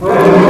Oh,